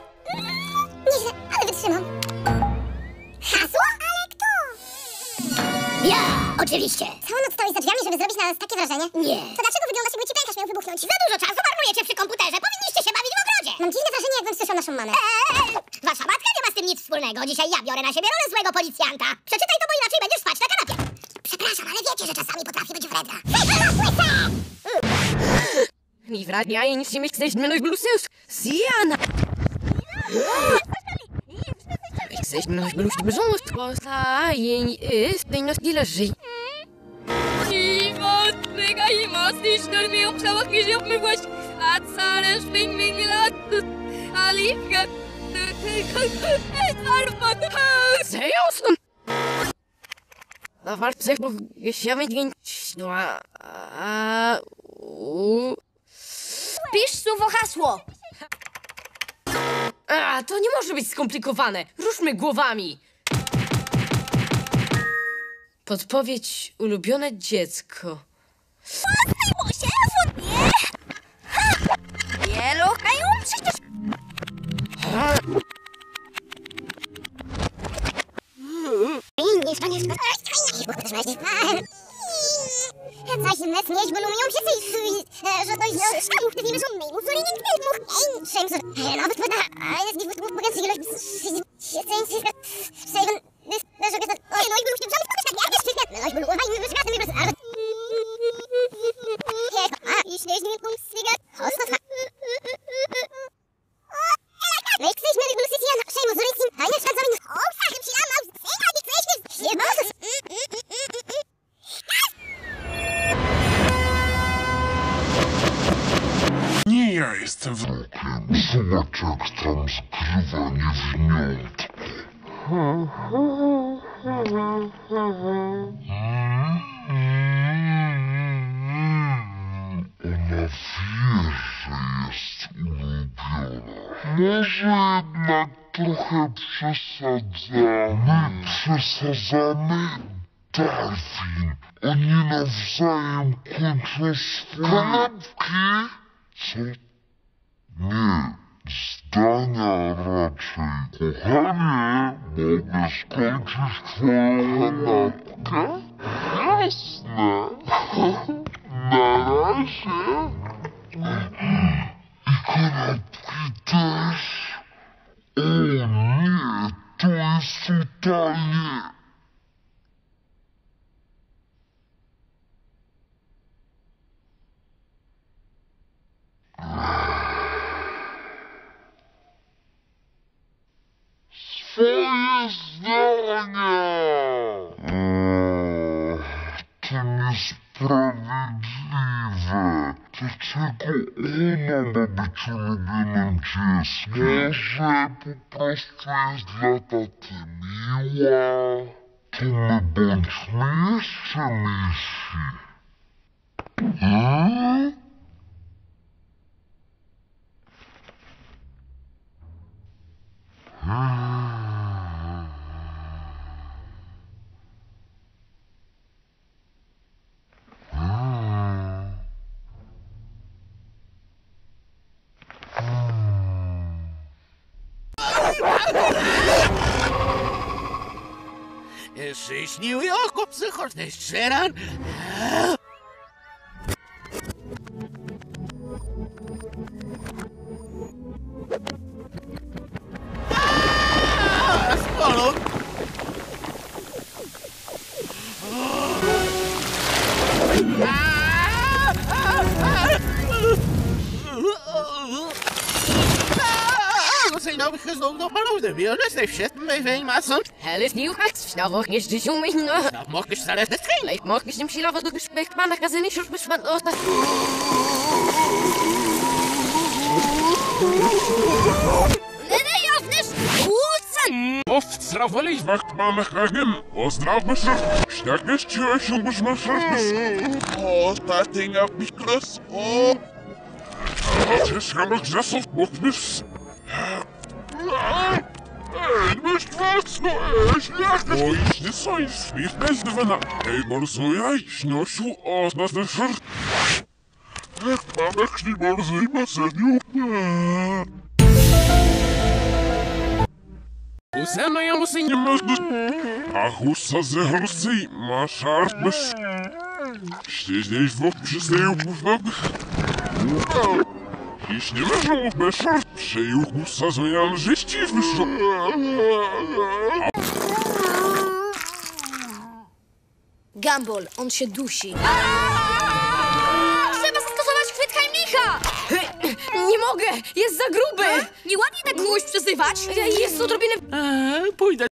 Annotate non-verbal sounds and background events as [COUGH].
Nieźle, ale wytrzymam. Hasło? Ale kto? Ja, oczywiście. Całą noc stałeś za drzwiami, żeby zrobić na nas takie wrażenie? Nie. To dlaczego wyglądasz jakby ci pęcherz miał wybuchnąć? Za dużo czasu marnujecie przy komputerze. Powinniście się bawić w ogrodzie. Mam dziwne wrażenie, jakbym słyszał naszą mamę. Eee, wasza matka nie ma z tym nic wspólnego. Dzisiaj ja biorę na siebie rolę złego policjanta. Przeczytaj przepraszam, ale wiecie, że czasami potrafi być wredna. Livradnia i nic nie mieć chcesz mną blusus. Siana. Chcesz mną blusus blusus, poza jej jest nas tyle żyj. Mega i mocny sztorm i obszałach mi żył mgłość, a całe szping mi lat, a liwka, tylko, tylko, tylko, tylko, tylko, tylko, noch geschämt gegen a Pisz słowo hasło. A, to nie może być skomplikowane. Ruszmy głowami. Podpowiedź ulubione dziecko. Coś nas nie zbulują się tej... że dość no... Szkamuch, ty wiemy, że my mu zoli nigdy mu... Ej, szem, nawet poda... A jest nie wód, mogę się ja jestem wnukiem. Zobacz jak tam skrywa niewiniątko. Ona wie, że jest ulubiona. Może jednak trochę przesadzamy. Przesadzamy? Darwin, oni nawzajem kończą swoje... Kanapki? Co? Nie, zdania raczej. Kochanie, mogę skończyć twoją kanapkę? Jasne. Na razie. I kanapki też. O nie, to jest totalnie... Swoje zdania! Eee, to niesprawiedliwe. Dlaczego ona ma być ulubionym dzieckiem? Może po prostu jest dla taty miła? To my bądźmy jeszcze milsi. Hmm? Jesteś New Yorku, psychotny szczeran? nowych znów paludy, wiele w niet de masą. ik nie uchać, niet nie zdziesił mi no. Na mokisz zaraz na skrylej, mokisz nim silowo do grzbek pana kazyny, już byś pan osta. Of strafelijk wacht maar me geheim. Of straf me schrift. Sterk is tjuis jongens me schrift. Oh, dat ding heb ik klus. Oh. Het is helemaal zesselt, mocht mis. Ej, dość mocno, ej, jak to... Oj, nie sojsz, ich bez dwana. Ej, morzu, jajś, nosił os nas na szur... Ech, mam ekśni morzu i maseniu. Usano ja musy nie masz do... Ach, usa ze hrusy, masz art, masz... Śledziej w oczy, zeju, w nogach. Iż nie leżą, masz art. Husa zmieniam żyści wyszło. Gumball, on się dusi. [LAUGHS] Trzeba zastosować chwyt Heimlicha! [LAUGHS] Nie mogę! Jest za gruby! Nieładnie tak kogoś przezywać. Jest odrobinę... Eee, pójdę